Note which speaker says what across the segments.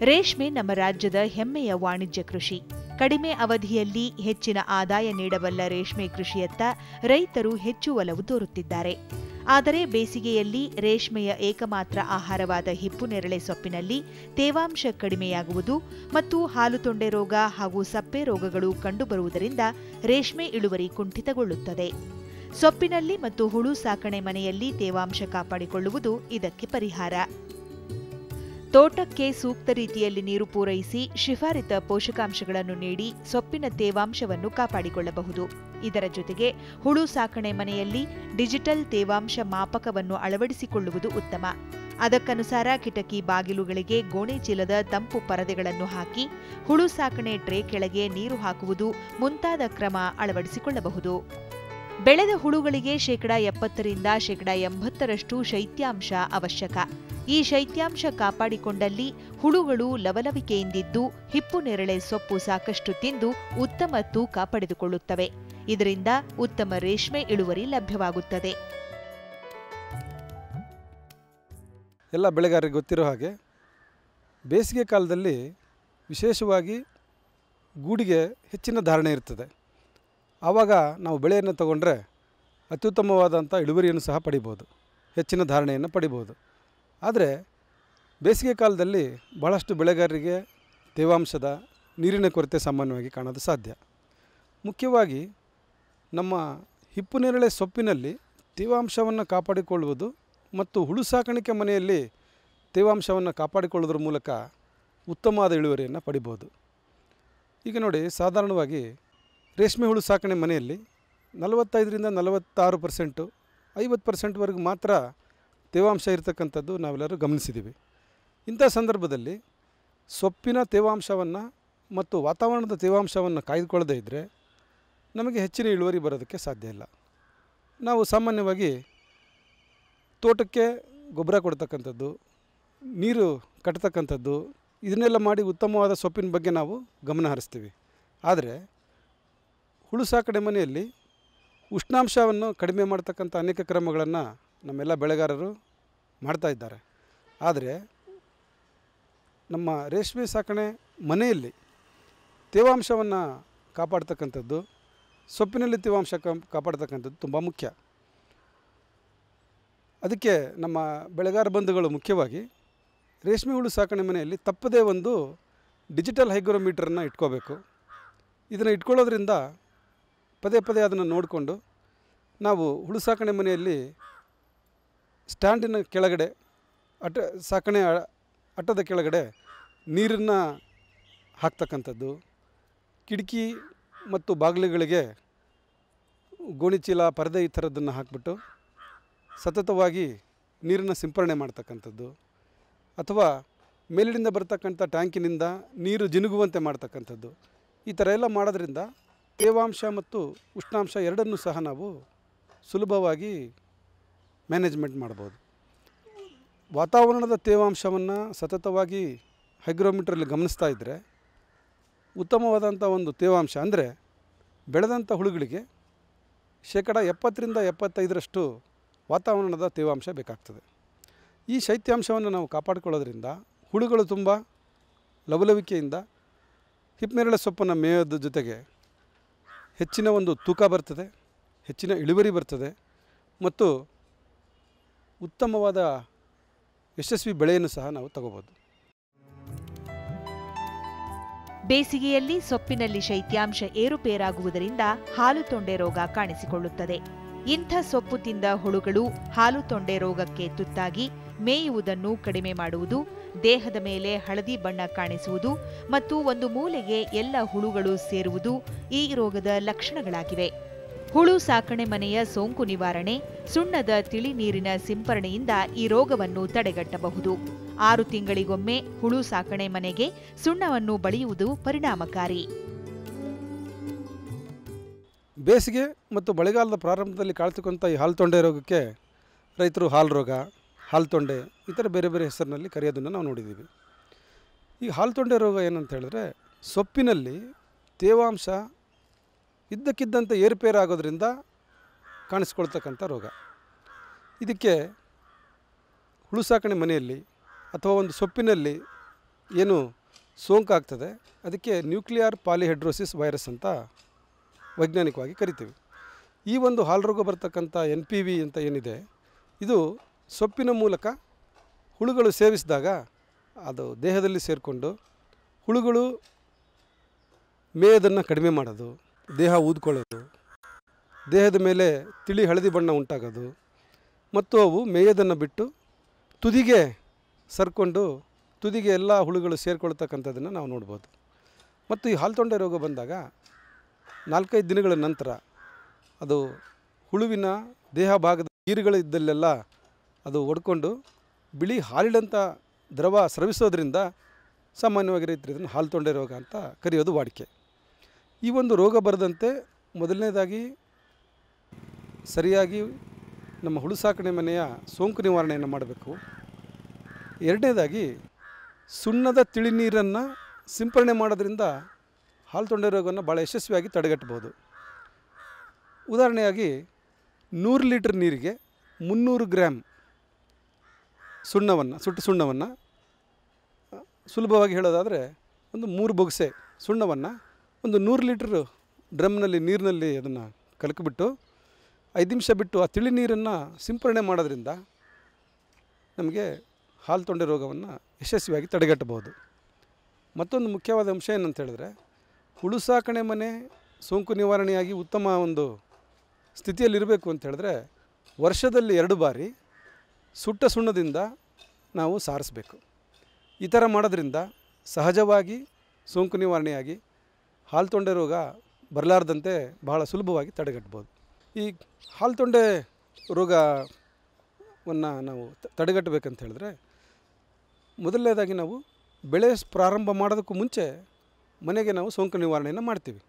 Speaker 1: ರೇಷ್ಮೆ ನಮ್ಮ ರಾಜ್ಯದ ಹೆಮ್ಮೆಯ ವಾಣಿಜ್ಯ ಕೃಷಿ. ಕಡಿಮೆ ಅವಧಿಯಲ್ಲಿ ಹೆಚ್ಚಿನ ಆದಾಯ ನೀಡಬಲ್ಲ ರೇಷ್ಮೆ ಕೃಷಿಯತ್ತ ರೈತರು ಹೆಚ್ಚು ಒಲವು ತೋರುತ್ತಿದ್ದಾರೆ. ಆದರೆ ಬೇಸಿಗೆಯಲ್ಲಿ ರೇಷ್ಮೆಯ ಏಕಮಾತ್ರ ಆಹಾರವಾದ ಹಿಪ್ಪುನೆರಳೆ ಸೊಪ್ಪಿನಲ್ಲಿ ತೇವಾಂಶ ಕಡಿಮೆಯಾಗುವುದು ಮತ್ತು ಹಾಲು ತೊಂಡೆ ರೋಗ ಹಾಗೂ ಸಪ್ಪೆ ರೋಗಗಳು ಕಂಡುಬರುವುದರಿಂದ ರೇಷ್ಮೆ ಇಳುವರಿ ಕುಂಠಿತಗೊಳ್ಳುತ್ತದೆ. ಸೊಪ್ಪಿನಲ್ಲಿ ಮತ್ತು ಹುಳು ಸಾಕಣೆ ಮನೆಯಲ್ಲಿ ತೇವಾಂಶ ಕಾಪಾಡಿಕೊಳ್ಳುವುದು ಇದಕ್ಕೆ ಪರಿಹಾರ. ತೋಟಕ್ಕೆ ಸೂಕ್ತ ರೀತಿಯಲ್ಲಿ ನೀರು ಪೂರೈಸಿ ಶಿಫಾರಿತ ಪೋಷಕಾಂಶಗಳನ್ನು ನೀಡಿ ಸೊಪ್ಪಿನ ತೇವಾಂಶವನ್ನು ಕಾಪಾಡಿಕೊಳ್ಳಬಹುದು. ಇದರ ಜೊತೆಗೆ ಹುಳು ಸಾಕಣೆ ಮನೆಯಲ್ಲಿ ಡಿಜಿಟಲ್ ತೇವಾಂಶ ಮಾಪಕವನ್ನು ಅಳವಡಿಸಿಕೊಳ್ಳುವುದು ಉತ್ತಮ. ಅದಕ್ಕನುಸಾರ ಕಿಟಕಿ ಬಾಗಿಲುಗಳಿಗೆ ಗೋಣೆ ಚೀಲದ ತಂಪು ಪರದೆಗಳನ್ನು ಹಾಕಿ ಹುಳು ಸಾಕಣೆ ಟ್ರೇ ಕೆಳಗೆ ನೀರು ಹಾಕುವುದು ಮುಂತಾದ ಕ್ರಮ ಅಳವಡಿಸಿಕೊಳ್ಳಬಹುದು. ಬೆಳೆದ ಹುಳುಗಳಿಗೆ ಶೇಕಡಾ ಎಪ್ಪತ್ತರಿಂದ ಶೇಕಡಾ ಎಂಬತ್ತರಷ್ಟು ಶೈತ್ಯಾಂಶ ಅವಶ್ಯಕ. ಈ ಶೈತ್ಯಾಂಶ ಕಾಪಾಡಿಕೊಂಡಲ್ಲಿ ಹುಳುಗಳು ಲವಲವಿಕೆಯಿಂದಿದ್ದು, ಹಿಪ್ಪು ನೇರಳೆ ಸೊಪ್ಪು ಸಾಕಷ್ಟು ತಿಂದು ಉತ್ತಮ ತೂಕ ಪಡೆದುಕೊಳ್ಳುತ್ತವೆ. ಇದರಿಂದ ಉತ್ತಮ ರೇಷ್ಮೆ ಇಳುವರಿ ಲಭ್ಯವಾಗುತ್ತದೆ.
Speaker 2: ಎಲ್ಲ ಬೆಳೆಗಾರರಿಗೆ ಗೊತ್ತಿರೋ ಹಾಗೆ, ಬೇಸಿಗೆ ಕಾಲದಲ್ಲಿ ವಿಶೇಷವಾಗಿ ಗೂಡಿಗೆ ಹೆಚ್ಚಿನ ಧಾರಣೆ ಇರ್ತದೆ. ಆವಾಗ ನಾವು ಬೆಳೆಯನ್ನು ತಗೊಂಡ್ರೆ ಅತ್ಯುತ್ತಮವಾದಂಥ ಇಳುವರಿಯನ್ನು ಸಹ ಪಡಿಬೋದು. ಹೆಚ್ಚಿನ ಧಾರಣೆಯನ್ನು ಪಡಿಬೋದು. ಆದರೆ ಬೇಸಿಗೆ ಕಾಲದಲ್ಲಿ ಬಹಳಷ್ಟು ಬೆಳೆಗಾರರಿಗೆ ತೇವಾಂಶದ ನೀರಿನ ಕೊರತೆ ಸಾಮಾನ್ಯವಾಗಿ ಕಾಣೋದು ಸಾಧ್ಯ. ಮುಖ್ಯವಾಗಿ ನಮ್ಮ ಹಿಪ್ಪು ನೇರಳೆ ಸೊಪ್ಪಿನಲ್ಲಿ ತೇವಾಂಶವನ್ನು ಕಾಪಾಡಿಕೊಳ್ಳುವುದು ಮತ್ತು ಹುಳು ಸಾಕಾಣಿಕೆ ಮನೆಯಲ್ಲಿ ತೇವಾಂಶವನ್ನು ಕಾಪಾಡಿಕೊಳ್ಳೋದ್ರ ಮೂಲಕ ಉತ್ತಮವಾದ ಇಳುವರಿಯನ್ನು ಪಡಿಬೋದು. ಈಗ ನೋಡಿ, ಸಾಧಾರಣವಾಗಿ ರೇಷ್ಮೆ ಹುಳು ಸಾಕಣೆ ಮನೆಯಲ್ಲಿ ನಲವತ್ತೈದರಿಂದ ನಲವತ್ತಾರು ಪರ್ಸೆಂಟು ಐವತ್ತು ಪರ್ಸೆಂಟ್ವರೆಗೂ ಮಾತ್ರ ತೇವಾಂಶ ಇರತಕ್ಕಂಥದ್ದು ನಾವೆಲ್ಲರೂ ಗಮನಿಸಿದ್ದೀವಿ. ಇಂಥ ಸಂದರ್ಭದಲ್ಲಿ ಸೊಪ್ಪಿನ ತೇವಾಂಶವನ್ನು ಮತ್ತು ವಾತಾವರಣದ ತೇವಾಂಶವನ್ನು ಕಾಯ್ದುಕೊಳ್ಳದೇ ಇದ್ದರೆ ನಮಗೆ ಹೆಚ್ಚಿನ ಇಳುವರಿ ಬರೋದಕ್ಕೆ ಸಾಧ್ಯ ಇಲ್ಲ. ನಾವು ಸಾಮಾನ್ಯವಾಗಿ ತೋಟಕ್ಕೆ ಗೊಬ್ಬರ ಕೊಡ್ತಕ್ಕಂಥದ್ದು, ನೀರು ಕಟ್ಟತಕ್ಕಂಥದ್ದು ಇದನ್ನೆಲ್ಲ ಮಾಡಿ ಉತ್ತಮವಾದ ಸೊಪ್ಪಿನ ಬಗ್ಗೆ ನಾವು ಗಮನ ಹರಿಸ್ತೀವಿ. ಆದರೆ ಹುಳು ಸಾಕಡೆ ಮನೆಯಲ್ಲಿ ಉಷ್ಣಾಂಶವನ್ನು ಕಡಿಮೆ ಮಾಡ್ತಕ್ಕಂಥ ಅನೇಕ ಕ್ರಮಗಳನ್ನು ನಮ್ಮೆಲ್ಲ ಬೆಳೆಗಾರರು ಮಾಡ್ತಾ ಇದ್ದಾರೆ. ಆದರೆ ನಮ್ಮ ರೇಷ್ಮೆ ಸಾಕಣೆ ಮನೆಯಲ್ಲಿ ತೇವಾಂಶವನ್ನು ಕಾಪಾಡ್ತಕ್ಕಂಥದ್ದು, ಸೊಪ್ಪಿನಲ್ಲಿ ತೇವಾಂಶ ಕಾಪಾಡ್ತಕ್ಕಂಥದ್ದು ತುಂಬ ಮುಖ್ಯ. ಅದಕ್ಕೆ ನಮ್ಮ ಬೆಳೆಗಾರ ಬಂಧುಗಳು ಮುಖ್ಯವಾಗಿ ರೇಷ್ಮೆ ಹುಳು ಸಾಕಣೆ ಮನೆಯಲ್ಲಿ ತಪ್ಪದೇ ಒಂದು ಡಿಜಿಟಲ್ ಹೈಗ್ರೋಮೀಟ್ರನ್ನು ಇಟ್ಕೋಬೇಕು. ಇದನ್ನು ಇಟ್ಕೊಳ್ಳೋದ್ರಿಂದ ಪದೇ ಪದೇ ಅದನ್ನು ನೋಡಿಕೊಂಡು ನಾವು ಹುಳು ಸಾಕಣೆ ಮನೆಯಲ್ಲಿ ಸ್ಟ್ಯಾಂಡಿನ ಕೆಳಗಡೆ ಅಟ ಸಾಕಣೆ ಅಟ್ಟದ ಕೆಳಗಡೆ ನೀರನ್ನು ಹಾಕ್ತಕ್ಕಂಥದ್ದು. ಕಿಟಕಿ ಮತ್ತು ಬಾಗಿಲುಗಳಿಗೆ ಗೋಣಿಚೀಲ, ಪರದೆ ಈ ಥರದ್ದನ್ನು ಹಾಕ್ಬಿಟ್ಟು ಸತತವಾಗಿ ನೀರನ್ನು ಸಿಂಪರಣೆ ಮಾಡ್ತಕ್ಕಂಥದ್ದು. ಅಥವಾ ಮೇಲಿನಿಂದ ಬರ್ತಕ್ಕಂಥ ಟ್ಯಾಂಕಿನಿಂದ ನೀರು ಜಿನುಗುವಂತೆ ಮಾಡ್ತಕ್ಕಂಥದ್ದು. ಈ ಥರ ಎಲ್ಲ ಮಾಡೋದ್ರಿಂದ ತೇವಾಂಶ ಮತ್ತು ಉಷ್ಣಾಂಶ ಎರಡನ್ನೂ ಸಹ ನಾವು ಸುಲಭವಾಗಿ ಮ್ಯಾನೇಜ್ಮೆಂಟ್ ಮಾಡ್ಬೋದು. ವಾತಾವರಣದ ತೇವಾಂಶವನ್ನು ಸತತವಾಗಿ ಹೈಗ್ರೋಮೀಟ್ರಲ್ಲಿ ಗಮನಿಸ್ತಾ ಇದ್ದರೆ ಉತ್ತಮವಾದಂಥ ಒಂದು ತೇವಾಂಶ ಅಂದರೆ ಬೆಳೆದಂಥ ಹುಳುಗಳಿಗೆ ಶೇಕಡ ಎಪ್ಪತ್ತರಿಂದ ಎಪ್ಪತ್ತೈದರಷ್ಟು ವಾತಾವರಣದ ತೇವಾಂಶ ಬೇಕಾಗ್ತದೆ. ಈ ಶೈತ್ಯಾಂಶವನ್ನು ನಾವು ಕಾಪಾಡಿಕೊಳ್ಳೋದ್ರಿಂದ ಹುಳುಗಳು ತುಂಬ ಲವಲವಿಕೆಯಿಂದ ಹಿಪ್ಪನೇರಳೆ ಸೊಪ್ಪನ್ನು ಮೇಯೋದ ಜೊತೆಗೆ ಹೆಚ್ಚಿನ ಒಂದು ತೂಕ ಬರ್ತದೆ, ಹೆಚ್ಚಿನ ಇಳುವರಿ ಬರ್ತದೆ ಮತ್ತು ಉತ್ತಮವಾದ ಯಶಸ್ವಿ ಬೆಳೆಯನ್ನು ಸಹ ನಾವು ತಗೋಬೋದು.
Speaker 1: ಬೇಸಿಗೆಯಲ್ಲಿ ಸೊಪ್ಪಿನಲ್ಲಿ ಶೈತ್ಯಾಂಶ ಏರುಪೇರಾಗುವುದರಿಂದ ಹಾಲು ತೊಂಡೆ ರೋಗ ಕಾಣಿಸಿಕೊಳ್ಳುತ್ತದೆ. ಇಂಥ ಸೊಪ್ಪು ತಿಂದ ಹುಳುಗಳು ಹಾಲು ತೊಂಡೆ ರೋಗಕ್ಕೆ ತುತ್ತಾಗಿ ಮೇಯುವುದನ್ನು ಕಡಿಮೆ ಮಾಡುವುದು, ದೇಹದ ಮೇಲೆ ಹಳದಿ ಬಣ್ಣ ಕಾಣಿಸುವುದು ಮತ್ತು ಒಂದು ಮೂಲೆಗೆ ಎಲ್ಲ ಹುಳುಗಳು ಸೇರುವುದು ಈ ರೋಗದ ಲಕ್ಷಣಗಳಾಗಿವೆ. ಹುಳು ಸಾಕಣೆ ಮನೆಯ ಸೋಂಕು ನಿವಾರಣೆ, ಸುಣ್ಣದ ತಿಳಿ ನೀರಿನ ಸಿಂಪರಣೆಯಿಂದ ಈ ರೋಗವನ್ನು ತಡೆಗಟ್ಟಬಹುದು. ಆರು ತಿಂಗಳಿಗೊಮ್ಮೆ ಹುಳು ಸಾಕಣೆ ಮನೆಗೆ ಸುಣ್ಣವನ್ನು ಬಳಿಯುವುದು ಪರಿಣಾಮಕಾರಿ.
Speaker 2: ಬೇಸಿಗೆ ಮತ್ತು ಮಳೆಗಾಲದ ಪ್ರಾರಂಭದಲ್ಲಿ ಕಾಳ್ತಕ್ಕಂಥ ಈ ಹಾಲು ತೊಂಡೆ ರೋಗಕ್ಕೆ ರೈತರು ಹಾಲು ರೋಗ, ಹಾಲ್ತೊಂಡೆ ಈ ಥರ ಬೇರೆ ಬೇರೆ ಹೆಸರಿನಲ್ಲಿ ಕರೆಯೋದನ್ನು ನಾವು ನೋಡಿದ್ದೀವಿ. ಈ ಹಾಲು ತೊಂಡೆ ರೋಗ ಏನಂತ ಹೇಳಿದ್ರೆ ಸೊಪ್ಪಿನಲ್ಲಿ ತೇವಾಂಶ ಇದ್ದಕ್ಕಿದ್ದಂತೆ ಏರುಪೇರಾಗೋದ್ರಿಂದ ಕಾಣಿಸ್ಕೊಳ್ತಕ್ಕಂಥ ರೋಗ. ಇದಕ್ಕೆ ಹುಳು ಸಾಕಣೆ ಮನೆಯಲ್ಲಿ ಅಥವಾ ಒಂದು ಸೊಪ್ಪಿನಲ್ಲಿ ಏನು ಸೋಂಕಾಗ್ತದೆ ಅದಕ್ಕೆ ನ್ಯೂಕ್ಲಿಯರ್ ಪಾಲಿಹೆಡ್ರೋಸಿಸ್ ವೈರಸ್ ಅಂತ ವೈಜ್ಞಾನಿಕವಾಗಿ ಕರಿತೀವಿ. ಈ ಒಂದು ಹಾಲ್ರೋಗ ಬರ್ತಕ್ಕಂಥ ಎನ್ ಪಿ ವಿ ಅಂತ ಏನಿದೆ, ಇದು ಸೊಪ್ಪಿನ ಮೂಲಕ ಹುಳುಗಳು ಸೇವಿಸಿದಾಗ ಅದು ದೇಹದಲ್ಲಿ ಸೇರಿಕೊಂಡು ಹುಳುಗಳು ಮೇಯದನ್ನು ಕಡಿಮೆ ಮಾಡೋದು ದೇಹ ಊದ್ಕೊಳ್ಳೋದು, ದೇಹದ ಮೇಲೆ ತಿಳಿ ಹಳದಿ ಬಣ್ಣ ಉಂಟಾಗೋದು, ಮತ್ತು ಅವು ಮೇಯೋದನ್ನು ಬಿಟ್ಟು ತುದಿಗೆ ಸರ್ಕೊಂಡು ತುದಿಗೆ ಎಲ್ಲ ಹುಳುಗಳು ಸೇರಿಕೊಳ್ತಕ್ಕಂಥದ್ದನ್ನು ನಾವು ನೋಡ್ಬೋದು. ಮತ್ತು ಈ ಹಾಲ್ತೊಂಡೆ ರೋಗ ಬಂದಾಗ ನಾಲ್ಕೈದು ದಿನಗಳ ನಂತರ ಅದು ಹುಳುವಿನ ದೇಹ ಭಾಗದ ನೀರುಗಳಿದ್ದಲ್ಲೆಲ್ಲ ಅದು ಒಡ್ಕೊಂಡು ಬಿಳಿ ಹಾಲಿಡಂಥ ದ್ರವ ಸ್ರವಿಸೋದ್ರಿಂದ ಸಾಮಾನ್ಯವಾಗಿ ರೈತರು ಇದನ್ನು ಹಾಲ್ತೊಂಡೆ ರೋಗ ಅಂತ ಕರೆಯೋದು ವಾಡಿಕೆ. ಈ ಒಂದು ರೋಗ ಬರದಂತೆ ಮೊದಲನೇದಾಗಿ ಸರಿಯಾಗಿ ನಮ್ಮ ಹುಳು ಸಾಕಣೆ ಮನೆಯ ಸೋಂಕು ನಿವಾರಣೆಯನ್ನು ಮಾಡಬೇಕು. ಎರಡನೇದಾಗಿ ಸುಣ್ಣದ ತಿಳಿ ನೀರನ್ನು ಸಿಂಪರಣೆ ಮಾಡೋದ್ರಿಂದ ಹಾಲು ತೊಂಡೆ ರೋಗವನ್ನು ಭಾಳ ಯಶಸ್ವಿಯಾಗಿ ತಡೆಗಟ್ಟಬಹುದು. ಉದಾಹರಣೆಯಾಗಿ ನೂರು ಲೀಟ್ರ್ ನೀರಿಗೆ ಮುನ್ನೂರು ಗ್ರಾಮ್ ಸುಣ್ಣವನ್ನು, ಸುಟ್ಟು ಸುಣ್ಣವನ್ನು, ಸುಲಭವಾಗಿ ಹೇಳೋದಾದರೆ ಒಂದು ಮೂರು ಬೊಗಸೆ ಸುಣ್ಣವನ್ನು ಒಂದು ನೂರು ಲೀಟ್ರ್ ಡ್ರಮ್ನಲ್ಲಿ ನೀರಿನಲ್ಲಿ ಅದನ್ನು ಕಲಕಿಬಿಟ್ಟು ಐದು ನಿಮಿಷ ಬಿಟ್ಟು ಆ ತಿಳಿ ನೀರನ್ನು ಸಿಂಪರಣೆ ಮಾಡೋದ್ರಿಂದ ನಮಗೆ ಹಾಲು ತೊಂಡೆ ರೋಗವನ್ನು ಯಶಸ್ವಿಯಾಗಿ ತಡೆಗಟ್ಟಬಹುದು. ಮತ್ತೊಂದು ಮುಖ್ಯವಾದ ಅಂಶ ಏನಂತ ಹೇಳಿದ್ರೆ, ಹುಳು ಸಾಕಣೆ ಮನೆ, ಸೋಂಕು ನಿವಾರಣೆಯಾಗಿ ಉತ್ತಮ ಒಂದು ಸ್ಥಿತಿಯಲ್ಲಿರಬೇಕು ಅಂತ ಹೇಳಿದ್ರೆ ವರ್ಷದಲ್ಲಿ ಎರಡು ಬಾರಿ ಸುಟ್ಟ ಸುಣ್ಣದಿಂದ ನಾವು ಸಾರಿಸಬೇಕು. ಈ ಥರ ಮಾಡೋದ್ರಿಂದ ಸಹಜವಾಗಿ ಸೋಂಕು ನಿವಾರಣೆಯಾಗಿ ಹಾಲು ತೊಂಡೆ ರೋಗ ಬರಲಾರ್ದಂತೆ ಬಹಳ ಸುಲಭವಾಗಿ ತಡೆಗಟ್ಬೋದು. ಈ ಹಾಲು ತೊಂಡೆ ರೋಗವನ್ನು ನಾವು ತಡೆಗಟ್ಟಬೇಕಂತ ಹೇಳಿದ್ರೆ ಮೊದಲನೇದಾಗಿ ನಾವು ಬೆಳೆ ಪ್ರಾರಂಭ ಮಾಡೋದಕ್ಕೂ ಮುಂಚೆ ಮನೆಗೆ ನಾವು ಸೋಂಕು ನಿವಾರಣೆಯನ್ನು ಮಾಡ್ತೀವಿ.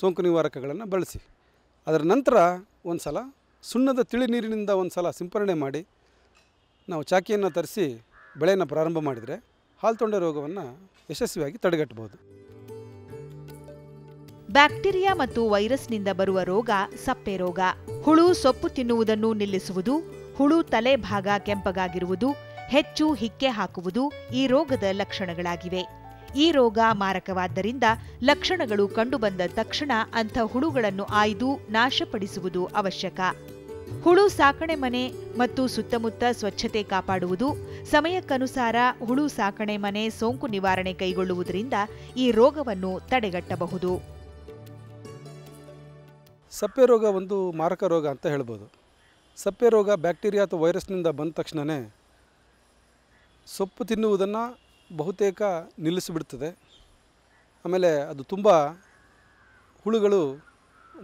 Speaker 2: ಸೋಂಕು ನಿವಾರಕಗಳನ್ನು ಬಳಸಿ. ಅದರ ನಂತರ ಒಂದು ಸಲ ಸುಣ್ಣದ ತಿಳಿ ನೀರಿನಿಂದ ಒಂದು ಸಲ ಸಿಂಪರಣೆ ಮಾಡಿ ನಾವು ಚಾಕಿಯನ್ನು ತರಿಸಿ ಬೆಳೆಯನ್ನು ಪ್ರಾರಂಭ ಮಾಡಿದರೆ ಹಾಲು ತೊಂಡೆ ರೋಗವನ್ನು ಯಶಸ್ವಿಯಾಗಿ ತಡೆಗಟ್ಟಬಹುದು
Speaker 1: ಬ್ಯಾಕ್ಟೀರಿಯಾ ಮತ್ತು ವೈರಸ್ನಿಂದ ಬರುವ ರೋಗ ಸಪ್ಪೆ ರೋಗ. ಹುಳು ಸೊಪ್ಪು ತಿನ್ನುವುದನ್ನು ನಿಲ್ಲಿಸುವುದು, ಹುಳು ತಲೆ ಭಾಗ ಕೆಂಪಗಾಗಿರುವುದು, ಹೆಚ್ಚು ಹಿಕ್ಕೆ ಹಾಕುವುದು ಈ ರೋಗದ ಲಕ್ಷಣಗಳಾಗಿವೆ. ಈ ರೋಗ ಮಾರಕವಾದ್ದರಿಂದ ಲಕ್ಷಣಗಳು ಕಂಡುಬಂದ ತಕ್ಷಣ ಅಂಥ ಹುಳುಗಳನ್ನು ಆಯ್ದು ನಾಶಪಡಿಸುವುದು ಅವಶ್ಯಕ. ಹುಳು ಸಾಕಣೆ ಮನೆ ಮತ್ತು ಸುತ್ತಮುತ್ತ ಸ್ವಚ್ಛತೆ ಕಾಪಾಡುವುದು, ಸಮಯಕ್ಕನುಸಾರ ಹುಳು ಸಾಕಣೆ ಮನೆ ಸೋಂಕು ನಿವಾರಣೆ ಕೈಗೊಳ್ಳುವುದರಿಂದ ಈ ರೋಗವನ್ನು ತಡೆಗಟ್ಟಬಹುದು.
Speaker 2: ಸಪ್ಪೆ ರೋಗ ಒಂದು ಮಾರಕ ರೋಗ ಅಂತ ಹೇಳ್ಬೋದು. ಸಪ್ಪೆ ರೋಗ ಬ್ಯಾಕ್ಟೀರಿಯಾ ಅಥವಾ ವೈರಸ್ನಿಂದ ಬಂದ ತಕ್ಷಣವೇ ಸೊಪ್ಪು ತಿನ್ನುವುದನ್ನು ಬಹುತೇಕ ನಿಲ್ಲಿಸಿಬಿಡ್ತದೆ. ಆಮೇಲೆ ಅದು ತುಂಬ ಹುಳುಗಳು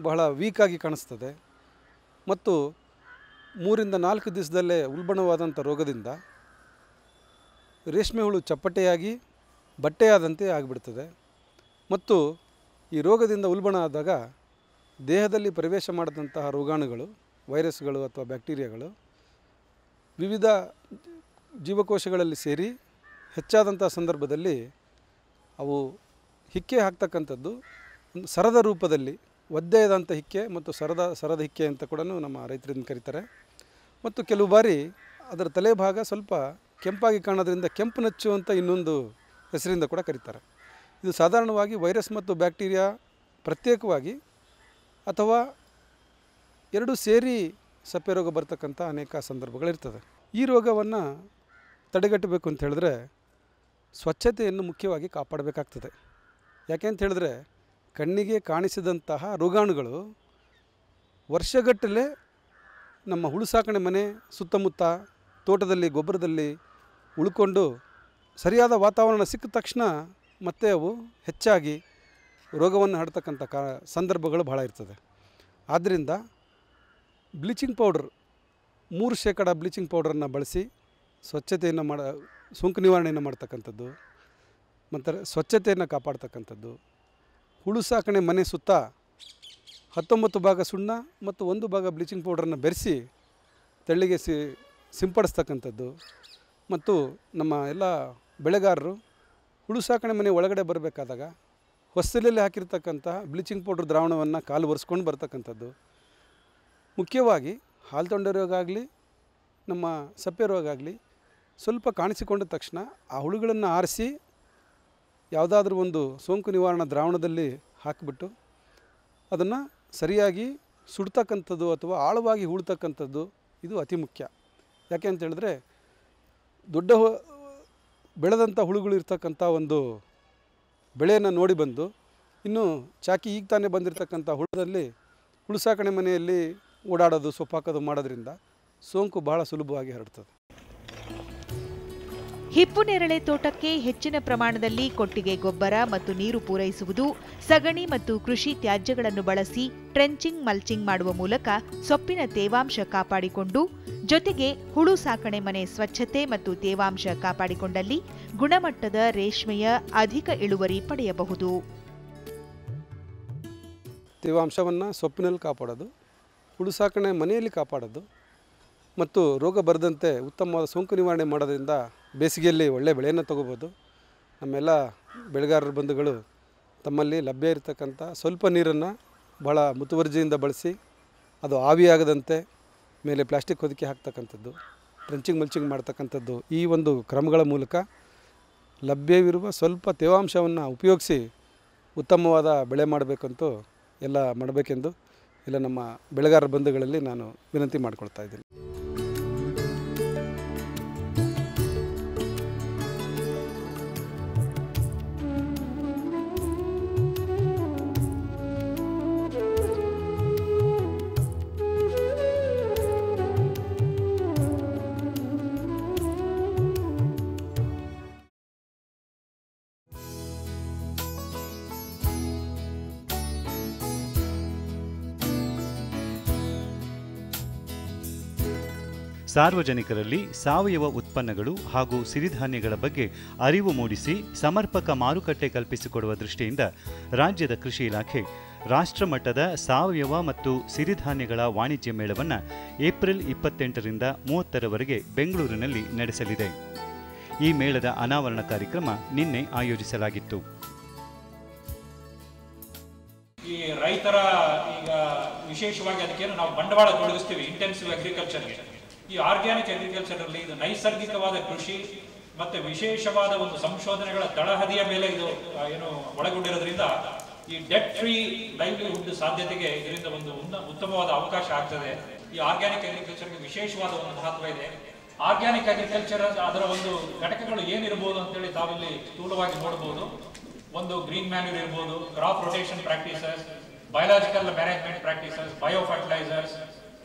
Speaker 2: ಬಹಳ ವೀಕಾಗಿ ಕಾಣಿಸ್ತದೆ. ಮತ್ತು ಮೂರಿಂದ ನಾಲ್ಕು ದಿವಸದಲ್ಲೇ ಉಲ್ಬಣವಾದಂಥ ರೋಗದಿಂದ ರೇಷ್ಮೆ ಹುಳು ಚಪ್ಪಟೆಯಾಗಿ ಬಟ್ಟೆಯಾದಂತೆ ಆಗಿಬಿಡ್ತದೆ. ಮತ್ತು ಈ ರೋಗದಿಂದ ಉಲ್ಬಣ ಆದಾಗ ದೇಹದಲ್ಲಿ ಪ್ರವೇಶ ಮಾಡಿದಂತಹ ರೋಗಾಣುಗಳು ವೈರಸ್ಗಳು ಅಥವಾ ಬ್ಯಾಕ್ಟೀರಿಯಾಗಳು ವಿವಿಧ ಜೀವಕೋಶಗಳಲ್ಲಿ ಸೇರಿ ಹೆಚ್ಚಾದಂಥ ಸಂದರ್ಭದಲ್ಲಿ ಅವು ಹಿಕ್ಕೆ ಹಾಕ್ತಕ್ಕಂಥದ್ದು, ಸರದ ರೂಪದಲ್ಲಿ ಒದ್ದೆಯಾದಂಥ ಹಿಕ್ಕೆ ಮತ್ತು ಸರದ ಸರದ ಹಿಕ್ಕೆ ಅಂತ ಕೂಡ ನಮ್ಮ ರೈತರಿಂದ ಕರೀತಾರೆ. ಮತ್ತು ಕೆಲವು ಬಾರಿ ಅದರ ತಲೆಭಾಗ ಸ್ವಲ್ಪ ಕೆಂಪಾಗಿ ಕಾಣೋದ್ರಿಂದ ಕೆಂಪು ನಚ್ಚು ಅಂತ ಇನ್ನೊಂದು ಹೆಸರಿಂದ ಕೂಡ ಕರೀತಾರೆ. ಇದು ಸಾಧಾರಣವಾಗಿ ವೈರಸ್ ಮತ್ತು ಬ್ಯಾಕ್ಟೀರಿಯಾ ಪ್ರತ್ಯೇಕವಾಗಿ ಅಥವಾ ಎರಡು ಸೇರಿ ಸಪ್ಪೆ ರೋಗ ಬರ್ತಕ್ಕಂಥ ಅನೇಕ ಸಂದರ್ಭಗಳಿರ್ತದೆ. ಈ ರೋಗವನ್ನು ತಡೆಗಟ್ಟಬೇಕು ಅಂತ ಹೇಳಿದ್ರೆ ಸ್ವಚ್ಛತೆಯನ್ನು ಮುಖ್ಯವಾಗಿ ಕಾಪಾಡಬೇಕಾಗ್ತದೆ. ಯಾಕೆ ಅಂತ ಹೇಳಿದ್ರೆ ಕಣ್ಣಿಗೆ ಕಾಣಿಸಿದಂತಹ ರೋಗಾಣುಗಳು ವರ್ಷಗಟ್ಟಲೆ ನಮ್ಮ ಹುಳು ಸಾಕಣೆ ಮನೆ, ಸುತ್ತಮುತ್ತ ತೋಟದಲ್ಲಿ, ಗೊಬ್ಬರದಲ್ಲಿ ಉಳ್ಕೊಂಡು ಸರಿಯಾದ ವಾತಾವರಣ ಸಿಕ್ಕ ತಕ್ಷಣ ಮತ್ತೆ ಅವು ಹೆಚ್ಚಾಗಿ ರೋಗವನ್ನು ಹರಡ್ತಕ್ಕಂಥ ಕಾ ಸಂದರ್ಭಗಳು ಭಾಳ ಇರ್ತದೆ. ಆದ್ದರಿಂದ ಬ್ಲೀಚಿಂಗ್ ಪೌಡ್ರ್, ಮೂರು ಶೇಕಡ ಬ್ಲೀಚಿಂಗ್ ಪೌಡ್ರನ್ನು ಬಳಸಿ ಸ್ವಚ್ಛತೆಯನ್ನು ಮಾಡ, ಸೋಂಕು ನಿವಾರಣೆಯನ್ನು ಮಾಡ್ತಕ್ಕಂಥದ್ದು, ಮತ್ತು ಸ್ವಚ್ಛತೆಯನ್ನು ಕಾಪಾಡ್ತಕ್ಕಂಥದ್ದು, ಹುಳು ಸಾಕಣೆ ಮನೆ ಸುತ್ತ ಹತ್ತೊಂಬತ್ತು ಭಾಗ ಸುಣ್ಣ ಮತ್ತು ಒಂದು ಭಾಗ ಬ್ಲೀಚಿಂಗ್ ಪೌಡ್ರನ್ನು ಬೆರೆಸಿ ತೆಳ್ಳಿಗೆ ಸಿ, ಸಿಂಪಡಿಸ್ತಕ್ಕಂಥದ್ದು. ಮತ್ತು ನಮ್ಮ ಎಲ್ಲ ಬೆಳೆಗಾರರು ಹುಳು ಸಾಕಣೆ ಮನೆ ಒಳಗಡೆ ಬರಬೇಕಾದಾಗ ಹೊಸ್ತಿಲಲ್ಲಿ ಹಾಕಿರ್ತಕ್ಕಂತಹ ಬ್ಲೀಚಿಂಗ್ ಪೌಡ್ರ್ ದ್ರಾವಣವನ್ನು ಕಾಲು ಒರೆಸ್ಕೊಂಡು ಬರ್ತಕ್ಕಂಥದ್ದು. ಮುಖ್ಯವಾಗಿ ಹಾಲು ಆಗಲಿ, ನಮ್ಮ ಸಪ್ಪೆ ರೋಗ ಸ್ವಲ್ಪ ಕಾಣಿಸಿಕೊಂಡ ತಕ್ಷಣ ಆ ಹುಳುಗಳನ್ನು ಆರಿಸಿ ಯಾವುದಾದ್ರೂ ಒಂದು ಸೋಂಕು ನಿವಾರಣಾ ದ್ರಾವಣದಲ್ಲಿ ಹಾಕಿಬಿಟ್ಟು ಅದನ್ನು ಸರಿಯಾಗಿ ಸುಡ್ತಕ್ಕಂಥದ್ದು ಅಥವಾ ಆಳವಾಗಿ ಹೂಳ್ತಕ್ಕಂಥದ್ದು ಇದು ಅತಿ ಮುಖ್ಯ. ಯಾಕೆ ಅಂತ ಹೇಳಿದ್ರೆ ದೊಡ್ಡ ಬೆಳೆದಂಥ ಹುಳುಗಳು ಇರ್ತಕ್ಕಂಥ ಒಂದು ಬೆಳೆಯನ್ನು ನೋಡಿ ಬಂದು, ಇನ್ನು ಚಾಕಿ ಈಗ ತಾನೇ ಬಂದಿರತಕ್ಕಂಥ ಹುಳದಲ್ಲಿ ಹುಳು ಸಾಕಣೆ ಮನೆಯಲ್ಲಿ ಓಡಾಡೋದು, ಸೊಪ್ಪಾಕೋದು ಮಾಡೋದ್ರಿಂದ ಸೋಂಕು ಬಹಳ ಸುಲಭವಾಗಿ ಹರಡ್ತದೆ.
Speaker 1: ಹಿಪ್ಪು ನೇರಳೆ ತೋಟಕ್ಕೆ ಹೆಚ್ಚಿನ ಪ್ರಮಾಣದಲ್ಲಿ ಕೊಟ್ಟಿಗೆ ಗೊಬ್ಬರ ಮತ್ತು ನೀರು ಪೂರೈಸುವುದು, ಸಗಣಿ ಮತ್ತು ಕೃಷಿ ತ್ಯಾಜ್ಯಗಳನ್ನು ಬಳಸಿ ಟ್ರೆಂಚಿಂಗ್ ಮಲ್ಚಿಂಗ್ ಮಾಡುವ ಮೂಲಕ ಸೊಪ್ಪಿನ ತೇವಾಂಶ ಕಾಪಾಡಿಕೊಂಡು, ಜೊತೆಗೆ ಹುಳು ಸಾಕಣೆ ಮನೆ ಸ್ವಚ್ಛತೆ ಮತ್ತು ತೇವಾಂಶ ಕಾಪಾಡಿಕೊಂಡಲ್ಲಿ ಗುಣಮಟ್ಟದ ರೇಷ್ಮೆಯ ಅಧಿಕ ಇಳುವರಿ ಪಡೆಯಬಹುದು.
Speaker 2: ತೇವಾಂಶವನ್ನು ಸೊಪ್ಪಿನಲ್ಲಿ ಕಾಪಾಡೋದು, ಹುಳು ಸಾಕಣೆ ಮನೆಯಲ್ಲಿ ಕಾಪಾಡೋದು ಮತ್ತು ರೋಗ ಬರದಂತೆ ಉತ್ತಮವಾದ ಸೋಂಕು ನಿವಾರಣೆ ಮಾಡೋದ್ರಿಂದ ಬೇಸಿಗೆಯಲ್ಲಿ ಒಳ್ಳೆಯ ಬೆಳೆಯನ್ನು ತಗೋಬೋದು. ನಮ್ಮೆಲ್ಲ ಬೆಳೆಗಾರರ ಬಂಧುಗಳು ತಮ್ಮಲ್ಲಿ ಲಭ್ಯ ಇರತಕ್ಕಂಥ ಸ್ವಲ್ಪ ನೀರನ್ನು ಭಾಳ ಮುತುವರ್ಜಿಯಿಂದ ಬಳಸಿ ಅದು ಆವಿಯಾಗದಂತೆ ಮೇಲೆ ಪ್ಲಾಸ್ಟಿಕ್ ಹೊದಿಕೆ ಹಾಕ್ತಕ್ಕಂಥದ್ದು ಟ್ರೆಂಚಿಂಗ್ ಮಲ್ಚಿಂಗ್ ಮಾಡ್ತಕ್ಕಂಥದ್ದು ಈ ಒಂದು ಕ್ರಮಗಳ ಮೂಲಕ ಲಭ್ಯವಿರುವ ಸ್ವಲ್ಪ ತೇವಾಂಶವನ್ನು ಉಪಯೋಗಿಸಿ ಉತ್ತಮವಾದ ಬೆಳೆ ಮಾಡಬೇಕಂತೂ ಎಲ್ಲ ಮಾಡಬೇಕೆಂದು ಇಲ್ಲ ನಮ್ಮ ಬೆಳೆಗಾರರ ಬಂಧುಗಳಲ್ಲಿ ನಾನು ವಿನಂತಿ ಮಾಡಿಕೊಳ್ತಾ ಇದ್ದೀನಿ.
Speaker 3: ಸಾರ್ವಜನಿಕರಲ್ಲಿ ಸಾವಯವ ಉತ್ಪನ್ನಗಳು ಹಾಗೂ ಸಿರಿಧಾನ್ಯಗಳ ಬಗ್ಗೆ ಅರಿವು ಮೂಡಿಸಿ ಸಮರ್ಪಕ ಮಾರುಕಟ್ಟೆ ಕಲ್ಪಿಸಿಕೊಡುವ ದೃಷ್ಟಿಯಿಂದ ರಾಜ್ಯದ ಕೃಷಿ ಇಲಾಖೆ ರಾಷ್ಟ್ರಮಟ್ಟದ ಸಾವಯವ ಮತ್ತು ಸಿರಿಧಾನ್ಯಗಳ ವಾಣಿಜ್ಯ ಮೇಳವನ್ನು ಏಪ್ರಿಲ್ ಇಪ್ಪತ್ತೆಂಟರಿಂದ ಮೂವತ್ತರವರೆಗೆ ಬೆಂಗಳೂರಿನಲ್ಲಿ ನಡೆಸಲಿದೆ. ಈ ಮೇಳದ ಅನಾವರಣ ಕಾರ್ಯಕ್ರಮ ನಿನ್ನೆ ಆಯೋಜಿಸಲಾಗಿತ್ತು.
Speaker 4: ಈ ರೈತರ ಈಗ ವಿಶೇಷವಾಗಿ ಅದಕ್ಕೇನು ನಾವು ಬಂಡವಾಳ ತೊಡಗಿಸ್ತೀವಿ ಇಂಟೆನ್ಸಿವ್ ಅಗ್ರಿಕಲ್ಚರ್ಗೆ ಈ ಆರ್ಗ್ಯಾನಿಕ್ ಅಗ್ರಿಕಲ್ಚರ್ ಅಲ್ಲಿ ಇದು ನೈಸರ್ಗಿಕವಾದ ಕೃಷಿ ಮತ್ತೆ ವಿಶೇಷವಾದ ಒಂದು ಸಂಶೋಧನೆಗಳ ತಳಹದಿಯ ಮೇಲೆ ಇದು ಏನು ಒಳಗೊಂಡಿರೋದ್ರಿಂದ ಈ ಡೆಟ್ ಫ್ರೀ ಲೈವ್ಲಿಹುಡ್ ಸಾಧ್ಯತೆಗೆ ಇದರಿಂದ ಒಂದು ಉತ್ತಮವಾದ ಅವಕಾಶ ಆಗ್ತದೆ. ಈ ಆರ್ಗ್ಯಾನಿಕ್ ಅಗ್ರಿಕಲ್ಚರ್ಗೆ ವಿಶೇಷವಾದ ಒಂದು ಮಹತ್ವ ಇದೆ. ಆರ್ಗ್ಯಾನಿಕ್ ಅಗ್ರಿಕಲ್ಚರ್ ಅದರ ಒಂದು ಘಟಕಗಳು ಏನಿರಬಹುದು ಅಂತೇಳಿ ತಾವಿಲ್ಲಿ ಸ್ಥೂಲವಾಗಿ ನೋಡಬಹುದು ಒಂದು ಗ್ರೀನ್ ಮ್ಯಾನ್ಯೂರ್ ಇರ್ಬೋದು crop rotation practices biological management practices biofertilisers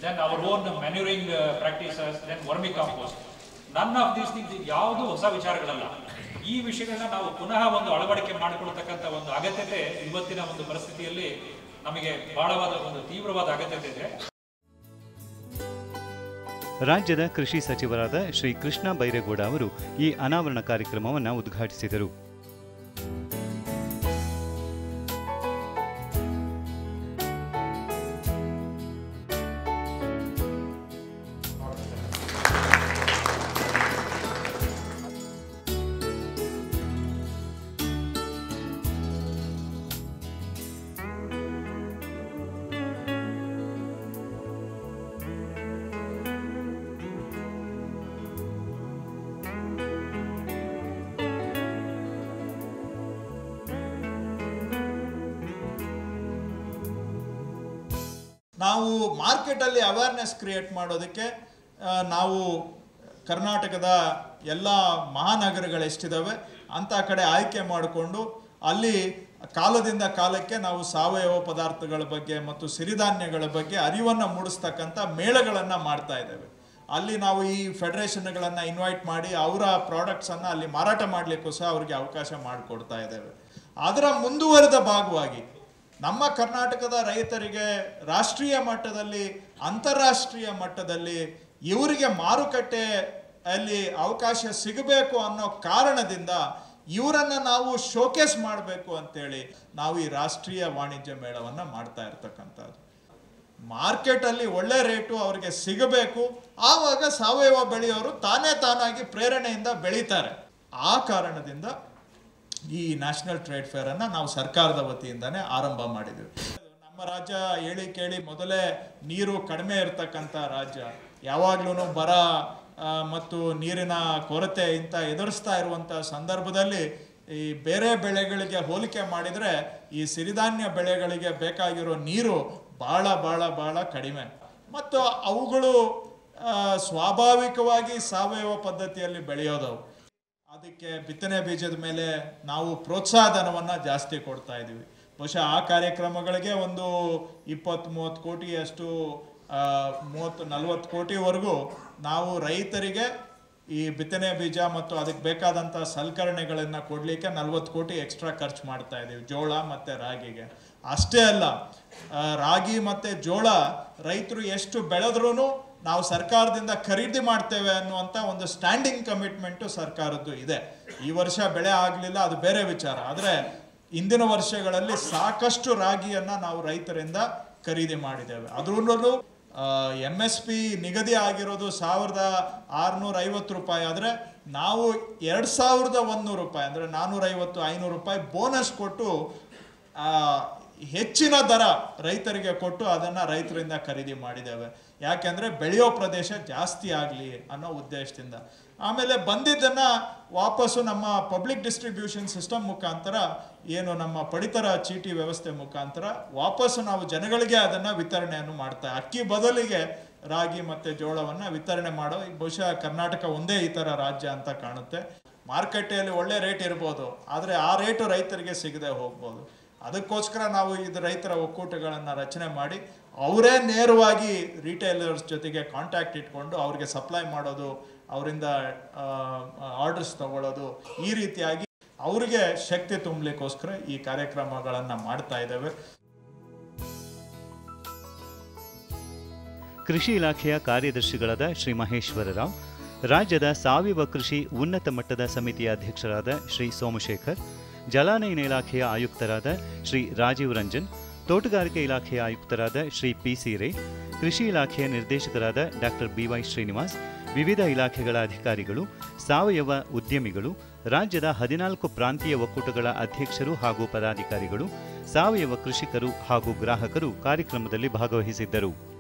Speaker 4: then our own manuring practices then vermicompost none of these things ಯಾವುದು ಹೊಸ ವಿಚಾರಗಳಲ್ಲ. ಈ ವಿಷಯಗಳನ್ನ ನಾವು ಪುನಃ ಒಂದು ಅಳವಡಿಕೆ ಮಾಡಿಕೊಳ್ತಕ್ಕಂಥ ಒಂದು ಅಗತ್ಯತೆ ಇವತ್ತಿನ ಒಂದು ಪರಿಸ್ಥಿತಿಯಲ್ಲಿ ನಮಗೆ ಬಹಳವಾದ ಒಂದು ತೀವ್ರವಾದ ಅಗತ್ಯತೆ ಇದೆ.
Speaker 3: ರಾಜ್ಯದ ಕೃಷಿ ಸಚಿವರಾದ ಶ್ರೀ ಕೃಷ್ಣ ಬೈರೇಗೌಡ ಅವರು ಈ ಅನಾವರಣ ಕಾರ್ಯಕ್ರಮವನ್ನು ಉದ್ಘಾಟಿಸಿದರು.
Speaker 5: ನಾವು ಮಾರ್ಕೆಟಲ್ಲಿ ಅವೇರ್ನೆಸ್ ಕ್ರಿಯೇಟ್ ಮಾಡೋದಕ್ಕೆ ನಾವು ಕರ್ನಾಟಕದ ಎಲ್ಲ ಮಹಾನಗರಗಳೆಷ್ಟಿದ್ದಾವೆ ಅಂಥ ಕಡೆ ಆಯ್ಕೆ ಮಾಡಿಕೊಂಡು ಅಲ್ಲಿ ಕಾಲದಿಂದ ಕಾಲಕ್ಕೆ ನಾವು ಸಾವಯವ ಪದಾರ್ಥಗಳ ಬಗ್ಗೆ ಮತ್ತು ಸಿರಿಧಾನ್ಯಗಳ ಬಗ್ಗೆ ಅರಿವನ್ನು ಮೂಡಿಸ್ತಕ್ಕಂಥ ಮೇಳಗಳನ್ನು ಮಾಡ್ತಾ ಇದ್ದೇವೆ. ಅಲ್ಲಿ ನಾವು ಈ ಫೆಡರೇಷನ್ಗಳನ್ನು ಇನ್ವೈಟ್ ಮಾಡಿ ಅವರ ಪ್ರಾಡಕ್ಟ್ಸನ್ನು ಅಲ್ಲಿ ಮಾರಾಟ ಮಾಡಲಿಕ್ಕೂ ಸಹ ಅವರಿಗೆ ಅವಕಾಶ ಮಾಡಿಕೊಡ್ತಾ ಇದ್ದೇವೆ. ಅದರ ಮುಂದುವರೆದ ಭಾಗವಾಗಿ ನಮ್ಮ ಕರ್ನಾಟಕದ ರೈತರಿಗೆ ರಾಷ್ಟ್ರೀಯ ಮಟ್ಟದಲ್ಲಿ, ಅಂತಾರಾಷ್ಟ್ರೀಯ ಮಟ್ಟದಲ್ಲಿ ಇವರಿಗೆ ಮಾರುಕಟ್ಟೆ ಅಲ್ಲಿ ಅವಕಾಶ ಸಿಗಬೇಕು ಅನ್ನೋ ಕಾರಣದಿಂದ ಇವರನ್ನ ನಾವು ಶೋಕೇಸ್ ಮಾಡಬೇಕು ಅಂತೇಳಿ ನಾವು ಈ ರಾಷ್ಟ್ರೀಯ ವಾಣಿಜ್ಯ ಮೇಳವನ್ನು ಮಾಡ್ತಾ ಇರ್ತಕ್ಕಂಥದ್ದು. ಮಾರ್ಕೆಟಲ್ಲಿ ಒಳ್ಳೆ ರೇಟು ಅವ್ರಿಗೆ ಸಿಗಬೇಕು. ಆವಾಗ ಸಾವಯವ ಬೆಳೆಯೋರು ತಾನೇ ತಾನಾಗಿ ಪ್ರೇರಣೆಯಿಂದ ಬೆಳೀತಾರೆ. ಆ ಕಾರಣದಿಂದ ಈ ನ್ಯಾಷನಲ್ ಟ್ರೇಡ್ ಫೇರ್ ಅನ್ನ ನಾವು ಸರ್ಕಾರದ ವತಿಯಿಂದಲೇ ಆರಂಭ ಮಾಡಿದ್ವಿ. ನಮ್ಮ ರಾಜ್ಯ ಹೇಳಿ ಕೇಳಿ ಮೊದಲೇ ನೀರು ಕಡಿಮೆ ಇರತಕ್ಕಂಥ ರಾಜ್ಯ. ಯಾವಾಗ್ಲೂ ಬರ ಮತ್ತು ನೀರಿನ ಕೊರತೆ ಇಂಥ ಎದುರಿಸ್ತಾ ಇರುವಂಥ ಸಂದರ್ಭದಲ್ಲಿ ಈ ಬೇರೆ ಬೆಳೆಗಳಿಗೆ ಹೋಲಿಕೆ ಮಾಡಿದರೆ ಈ ಸಿರಿಧಾನ್ಯ ಬೆಳೆಗಳಿಗೆ ಬೇಕಾಗಿರೋ ನೀರು ಭಾಳ ಭಾಳ ಭಾಳ ಕಡಿಮೆ. ಮತ್ತು ಅವುಗಳು ಸ್ವಾಭಾವಿಕವಾಗಿ ಸಾವಯವ ಪದ್ಧತಿಯಲ್ಲಿ ಬೆಳೆಯೋದವು. ಅದಕ್ಕೆ ಬಿತ್ತನೆ ಬೀಜದ ಮೇಲೆ ನಾವು ಪ್ರೋತ್ಸಾಹ ಧನವನ್ನು ಜಾಸ್ತಿ ಕೊಡ್ತಾ ಇದ್ದೀವಿ ಬಹುಶಃ ಆ ಕಾರ್ಯಕ್ರಮಗಳಿಗೆ ಒಂದು ಇಪ್ಪತ್ತು ಮೂವತ್ತು ಕೋಟಿಯಷ್ಟು ಮೂವತ್ತು, ನಲವತ್ತು ಕೋಟಿವರೆಗೂ ನಾವು ರೈತರಿಗೆ ಈ ಬಿತ್ತನೆ ಬೀಜ ಮತ್ತು ಅದಕ್ಕೆ ಬೇಕಾದಂಥ ಸಲಕರಣೆಗಳನ್ನು ಕೊಡಲಿಕ್ಕೆ ನಲ್ವತ್ತು ಕೋಟಿ ಎಕ್ಸ್ಟ್ರಾ ಖರ್ಚು ಮಾಡ್ತಾ ಇದ್ದೀವಿ ಜೋಳ ಮತ್ತು ರಾಗಿಗೆ. ಅಷ್ಟೇ ಅಲ್ಲ ರಾಗಿ ಮತ್ತು ಜೋಳ ರೈತರು ಎಷ್ಟು ಬೆಳೆದ್ರೂ ನಾವು ಸರ್ಕಾರದಿಂದ ಖರೀದಿ ಮಾಡ್ತೇವೆ ಅನ್ನುವಂಥ ಒಂದು ಸ್ಟ್ಯಾಂಡಿಂಗ್ ಕಮಿಟ್ಮೆಂಟು ಸರ್ಕಾರದ್ದು ಇದೆ. ಈ ವರ್ಷ ಬೆಳೆ ಆಗಲಿಲ್ಲ, ಅದು ಬೇರೆ ವಿಚಾರ. ಆದರೆ ಇಂದಿನ ವರ್ಷಗಳಲ್ಲಿ ಸಾಕಷ್ಟು ರಾಗಿಯನ್ನು ನಾವು ರೈತರಿಂದ ಖರೀದಿ ಮಾಡಿದ್ದೇವೆ. ಅದರಲ್ಲೂ ಎಂ ಎಸ್ ಪಿ ನಿಗದಿ ಆಗಿರೋದು ಸಾವಿರದ ಆರುನೂರ ಐವತ್ತು ರೂಪಾಯಿ. ಆದರೆ ನಾವು ಎರಡು ಸಾವಿರದ ಒಂದೂರು ರೂಪಾಯಿ, ಅಂದರೆ ನಾನ್ನೂರೈವತ್ತು ಐನೂರು ರೂಪಾಯಿ ಬೋನಸ್ ಕೊಟ್ಟು ಹೆಚ್ಚಿನ ದರ ರೈತರಿಗೆ ಕೊಟ್ಟು ಅದನ್ನು ರೈತರಿಂದ ಖರೀದಿ ಮಾಡಿದ್ದೇವೆ. ಯಾಕೆಂದರೆ ಬೆಳೆಯೋ ಪ್ರದೇಶ ಜಾಸ್ತಿ ಆಗಲಿ ಅನ್ನೋ ಉದ್ದೇಶದಿಂದ. ಆಮೇಲೆ ಬಂದಿದ್ದನ್ನು ವಾಪಸ್ಸು ನಮ್ಮ ಪಬ್ಲಿಕ್ ಡಿಸ್ಟ್ರಿಬ್ಯೂಷನ್ ಸಿಸ್ಟಮ್ ಮುಖಾಂತರ, ಏನು ನಮ್ಮ ಪಡಿತರ ಚೀಟಿ ವ್ಯವಸ್ಥೆ ಮುಖಾಂತರ ವಾಪಸ್ಸು ನಾವು ಜನಗಳಿಗೆ ಅದನ್ನು ವಿತರಣೆಯನ್ನು ಮಾಡ್ತಾ, ಅಕ್ಕಿ ಬದಲಿಗೆ ರಾಗಿ ಮತ್ತು ಜೋಳವನ್ನು ವಿತರಣೆ ಮಾಡೋ, ಬಹುಶಃ ಕರ್ನಾಟಕ ಒಂದೇ ಈ ಥರ ರಾಜ್ಯ ಅಂತ ಕಾಣುತ್ತೆ. ಮಾರುಕಟ್ಟೆಯಲ್ಲಿ ಒಳ್ಳೆ ರೇಟ್ ಇರ್ಬೋದು, ಆದರೆ ಆ ರೇಟು ರೈತರಿಗೆ ಸಿಗದೆ ಹೋಗ್ಬೋದು. ಅದಕ್ಕೋಸ್ಕರ ನಾವು ಇದು ರೈತರ ಒಕ್ಕೂಟಗಳನ್ನು ರಚನೆ ಮಾಡಿ ಅವರೇ ನೇರವಾಗಿ ರಿಟೇಲರ್ಸ್ ಜೊತೆಗೆ ಕಾಂಟ್ಯಾಕ್ಟ್ ಇಟ್ಕೊಂಡು ಅವ್ರಿಗೆ ಸಪ್ಲೈ ಮಾಡೋದು, ಅವರಿಂದ ಆರ್ಡರ್ಸ್ ತಗೊಳ್ಳೋದು ಈ ರೀತಿಯಾಗಿ ಅವರಿಗೆ ಶಕ್ತಿ ತುಂಬಲಿಕ್ಕೋಸ್ಕರ ಈ ಕಾರ್ಯಕ್ರಮಗಳನ್ನು ಮಾಡ್ತಾ ಇದ್ದೇವೆ.
Speaker 3: ಕೃಷಿ ಇಲಾಖೆಯ ಕಾರ್ಯದರ್ಶಿಗಳಾದ ಶ್ರೀ ಮಹೇಶ್ವರ ರಾವ್, ರಾಜ್ಯದ ಸಾವಯವ ಕೃಷಿ ಉನ್ನತ ಮಟ್ಟದ ಸಮಿತಿಯ ಅಧ್ಯಕ್ಷರಾದ ಶ್ರೀ ಸೋಮಶೇಖರ್ ಜಲಾನಯನ ಇಲಾಖೆಯ ಆಯುಕ್ತರಾದ ಶ್ರೀ ರಾಜೀವ್ ರಂಜನ್, ತೋಟಗಾರಿಕೆ ಇಲಾಖೆಯ ಆಯುಕ್ತರಾದ ಶ್ರೀ ಪಿ ಸಿ ರೇ, ಕೃಷಿ ಇಲಾಖೆಯ ನಿರ್ದೇಶಕರಾದ ಡಾಕ್ಟರ್ ಬಿವೈ ಶ್ರೀನಿವಾಸ್, ವಿವಿಧ ಇಲಾಖೆಗಳ ಅಧಿಕಾರಿಗಳು, ಸಾವಯವ ಉದ್ಯಮಿಗಳು, ರಾಜ್ಯದ ಹದಿನಾಲ್ಕು ಪ್ರಾಂತೀಯ ಒಕ್ಕೂಟಗಳ ಅಧ್ಯಕ್ಷರು ಹಾಗೂ ಪದಾಧಿಕಾರಿಗಳು, ಸಾವಯವ ಕೃಷಿಕರು ಹಾಗೂ ಗ್ರಾಹಕರು ಕಾರ್ಯಕ್ರಮದಲ್ಲಿ ಭಾಗವಹಿಸಿದ್ದರು.